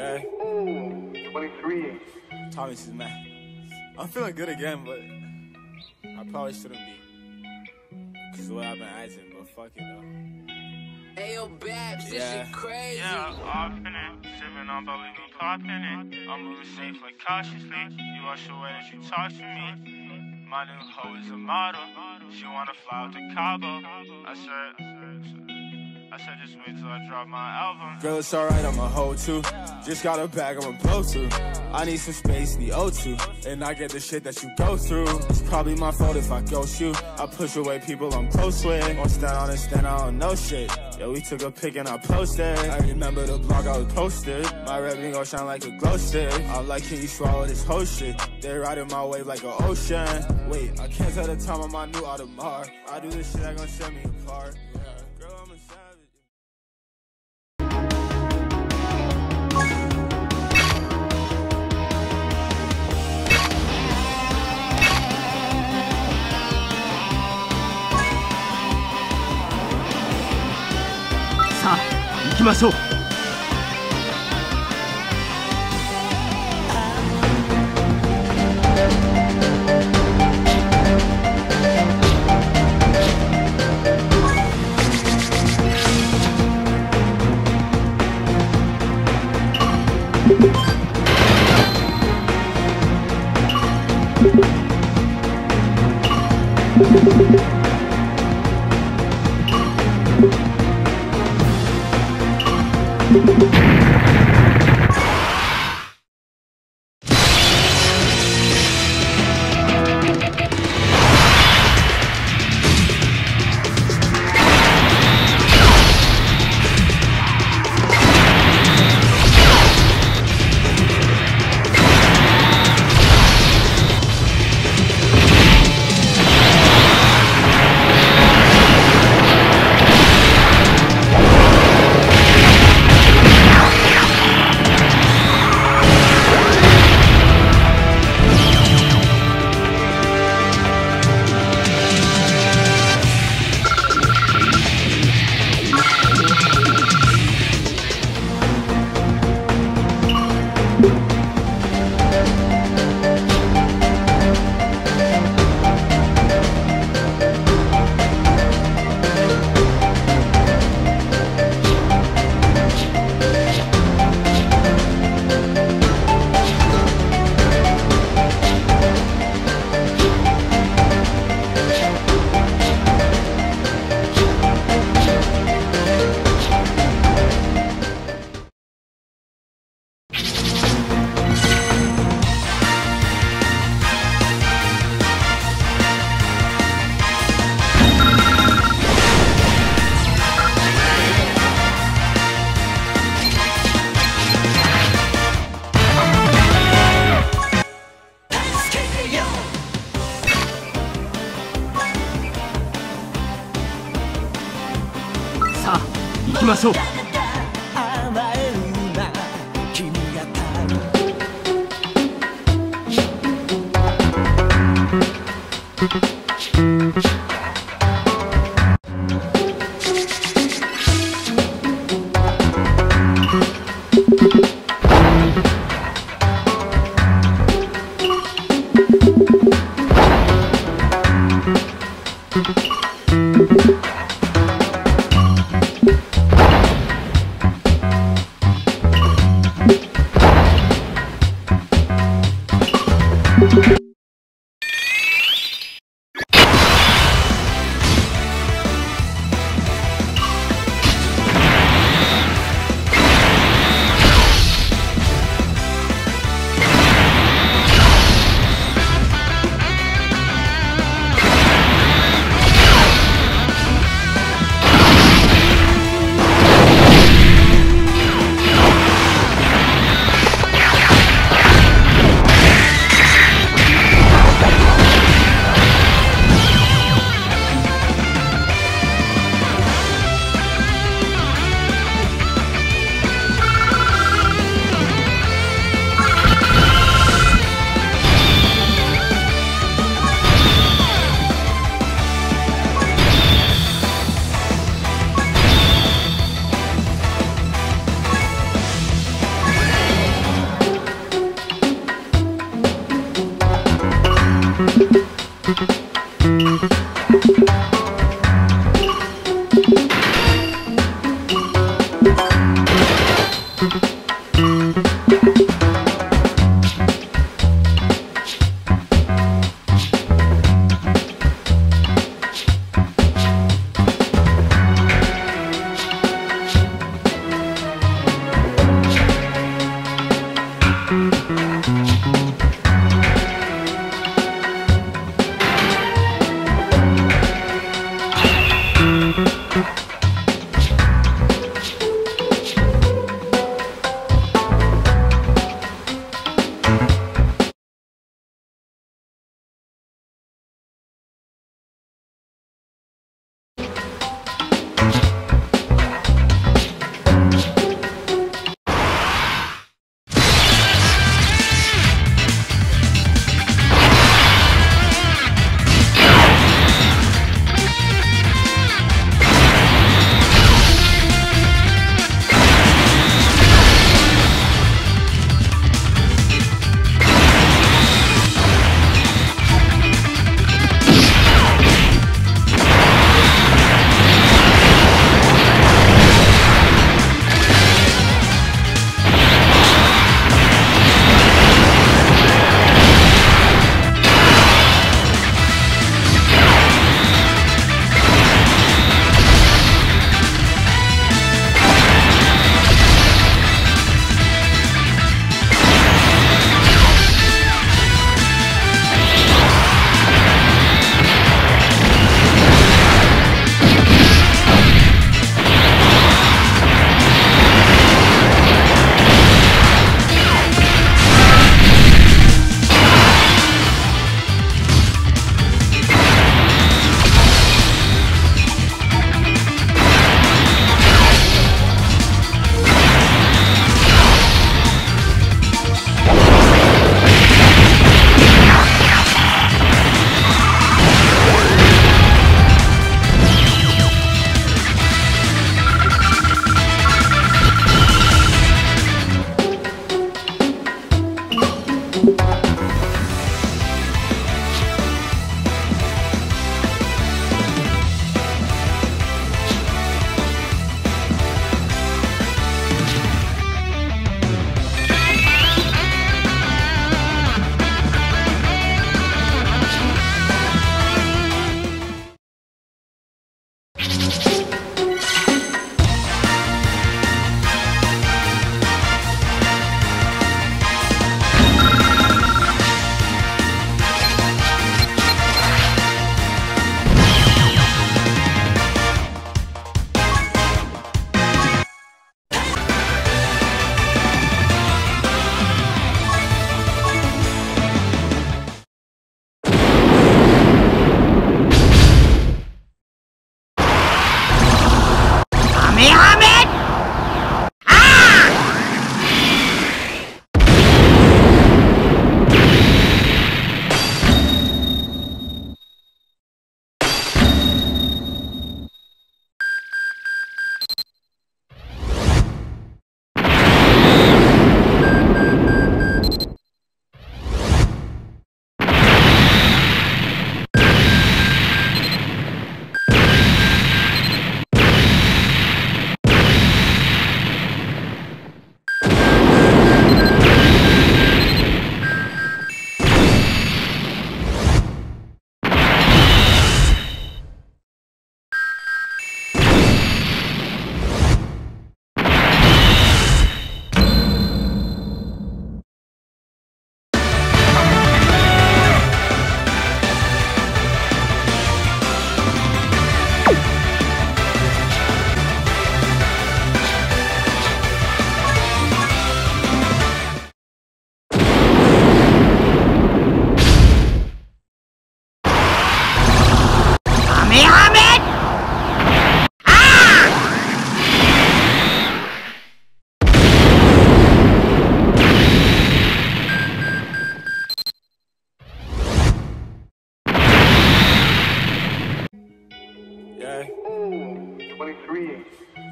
Yeah. 23. Tommy says, man, I'm feeling good again, but I probably shouldn't be. Cause of what I've been acting, but fuck it though. Ayo, Babs, this Yeah. shit crazy. Yeah, off in it, sipping on but we be popping it. I'm moving safely, cautiously. You watch the way that you talk to me. My new hoe is a model. She wanna fly out to Cabo. I said, I said, just wait till I drop my album. Girl, it's alright, I'm a hoe too. Just got a bag, I'm a blow through. I need some space, the O2. And I get the shit that you go through. It's probably my fault if I ghost you. I push away people I'm close with. Or stand on and stand on no shit. Yeah, we took a pic and I posted. I remember the blog I was posted. My ring gon' shine like a glow stick. I'm like, can you swallow this whole shit? They're riding my wave like an ocean. Wait, I can't tell the time on my new Audemars. I do this shit that gon' set me apart. Yeah. きましょう。Música きましょう。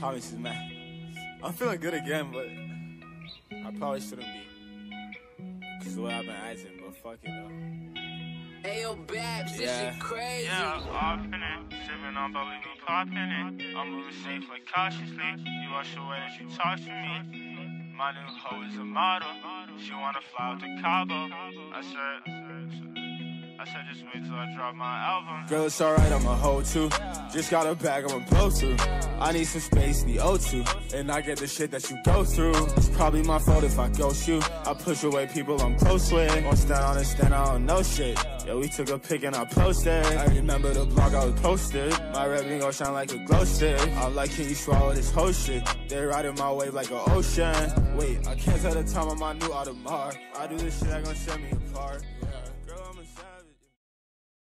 Tommy says, man, I'm feeling good again, but I probably shouldn't be. Cause the way I've been acting, but fuck it though. Ayo, Babs, this Yeah. shit crazy. Yeah, off in it, sipping on but we be popping it. I'm moving safe like cautiously. You are sure way that you talk to me. My new hoe is a model. She wanna fly out to Cabo. I said, I said just wait till I drop my album. Girl, it's alright, I'm a hoe too. Just got a bag I'm a blow through. I need some space, need O2. And I get the shit that you go through. It's probably my fault if I ghost you. I push away people I'm close with. Won't stand on and stand on no shit. Yeah, we took a pic and I posted. I remember the blog I was posted. My ring gon' shine like a glow stick. I'm like, can you swallow this whole shit? They riding my wave like an ocean. Wait, I can't tell the time on my new Audemars. I do this shit, I gon' set me apart.